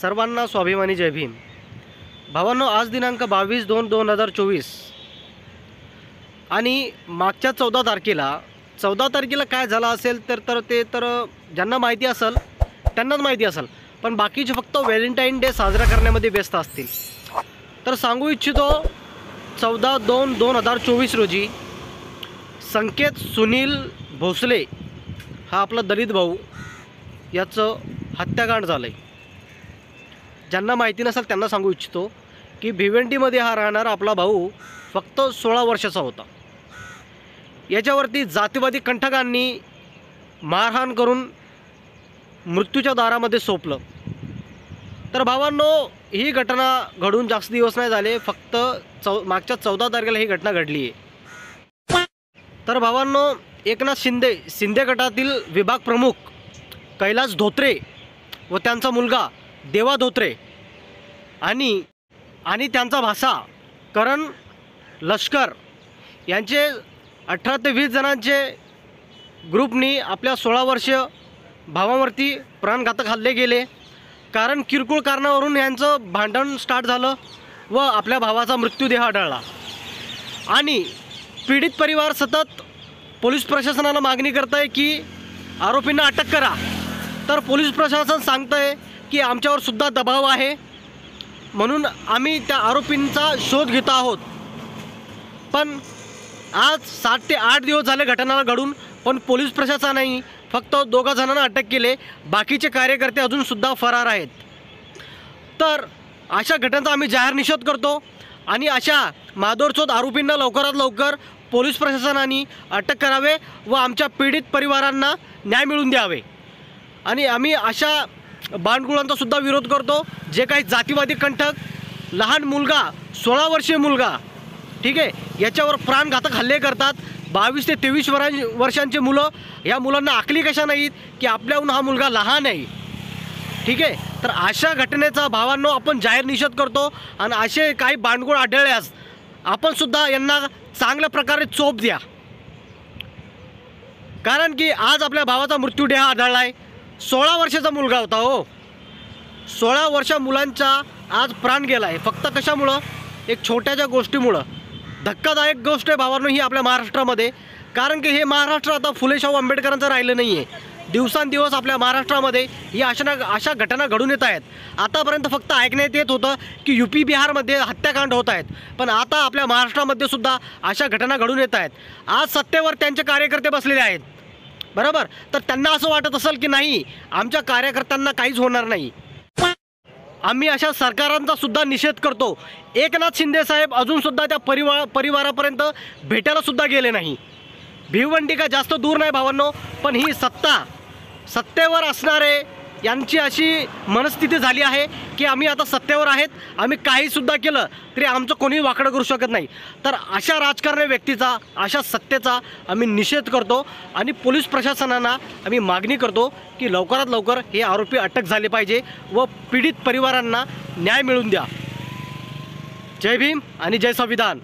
सर्वांना स्वाभिमानी जय भीम. भावांनो आज दिनांक बावीस दोन दोन हजार चोवीस. आणि मागच्या चौदा तारखेला चौदा तारखेला काय झालं असेल तर तर ते तर ज्यांना माहिती असेल त्यांनाच माहिती असेल. पण बाकीचे फक्त व्हॅलेंटाईन डे साजरा करण्यामध्ये व्यस्त असतील. तर सांगू इच्छितो चौदा दोन दोन हजार चोवीस रोजी संकेत सुनील भोसले हा आपला दलित भाऊ याचं हत्याकांड झालं आहे ज्यांना माहिती नसेल त्यांना सांगू इच्छितो की भिवंडीमध्ये हा राहणारा आपला भाऊ फक्त सोळा वर्षाचा होता. याच्यावरती जातीवादी कंठकांनी मारहाण करून मृत्यूच्या दारामध्ये सोपलं. तर भावांनो ही घटना घडून जास्त दिवस नाही झाले फक्त चौ मागच्या चौदा तारखेला ही घटना घडली आहे. तर भावांनो एकनाथ शिंदे शिंदे गटातील विभाग प्रमुख कैलास धोत्रे व त्यांचा मुलगा देवा धोत्रे आणि आणि त्यांचा भासा करण लष्कर यांचे अठरा ते वीस जणांचे ग्रुपनी आपल्या सोळा वर्ष भावावरती प्राणघातक हल्ले गेले कारण किरकोळ कारणावरून यांचं भांडण स्टार्ट झालं व आपल्या भावाचा मृत्यूदेह आढळला. आणि पीडित परिवार सतत पोलीस प्रशासनाला मागणी करत आहे की आरोपींना अटक करा. तर पोलीस प्रशासन सांगतं आहे की आमच्यावर सुद्धा दबाव आहे. म्हणून आम्ही त्या आरोपींचा शोध घेत आहोत. पण आज सात ते आठ दिवस झाले घटनाला घडून पण पोलीस प्रशासनाने फक्त दोघा जणांना अटक केले. बाकीचे कार्यकर्ते अजूनसुद्धा फरार आहेत. तर अशा घटनांचा आम्ही जाहीर निषेध करतो आणि अशा माधोरचोद आरोपींना लवकरात लवकर पोलीस प्रशासनाने अटक करावे व आमच्या पीडित परिवारांना न्याय मिळवून द्यावे. आणि आम्ही अशा बाणगुळांचा सुद्धा विरोध करतो. जे काही जातीवादी कंठक लहान मुलगा सोळा वर्षीय मुलगा ठीक आहे याच्यावर प्राणघातक हल्ले करतात. बावीस ते तेवीस वरा वर्षांची मुलं या मुलांना आखली कशा नाहीत की आपल्याहून हा मुलगा लहान आहे. ठीक आहे तर अशा घटनेचा भावांनो आपण जाहीर निषेध करतो. आणि असे काही बांडगुळ आढळल्यास आपणसुद्धा यांना चांगल्या प्रकारे चोप द्या. कारण की आज आपल्या भावाचा मृत्यूदेह आढळला आहे सोळा वर्षाचा मुलगा होता हो. सोळा वर्षा मुलांचा आज प्राण गेला आहे फक्त कशामुळं? एक छोट्याच्या गोष्टीमुळं. धक्कादायक गोष्ट आहे भावांनो ही आपल्या महाराष्ट्रामध्ये. कारण की हे महाराष्ट्र आता फुले शाहू आंबेडकरांचं राहिलं नाही आहे दिवसांदिवस आपल्या महाराष्ट्रामध्ये ही अशा अशा घटना घडून येत आहेत. आतापर्यंत फक्त ऐकण्यात येत होतं की यू पी बिहारमध्ये हत्याकांड होत आहेत. पण आता आपल्या महाराष्ट्रामध्ये सुद्धा अशा घटना घडून येत आहेत. आज सत्तेवर त्यांचे कार्यकर्ते बसलेले आहेत. बरोबर? तर त्यांना असं वाटत असेल की नाही आमच्या कार्यकर्त्यांना काहीच होणार नाही. आम्ही अशा सरकारांचा सुद्धा निषेध करतो. एकनाथ शिंदे साहेब अजून सुद्धा त्या परिवार परिवारापर्यंत भेटायला सुद्धा गेले नाही. भिवंडी का जास्त दूर नाही भावांनो पण ही सत्ता सत्तेवर असणारे यांची अशी मनस्थिती झाली आहे की आम्ही आता सत्तेवर आहेत आम्ही काहीसुद्धा केलं तरी आमचं कोणीही वाकडं करू शकत नाही. तर अशा राजकारणी व्यक्तीचा अशा सत्तेचा आम्ही निषेध करतो आणि पोलीस प्रशासनांना आम्ही मागणी करतो की लवकरात लवकर हे आरोपी अटक झाले पाहिजे व पीडित परिवारांना न्याय मिळवून द्या. जय भीम आणि जय संविधान.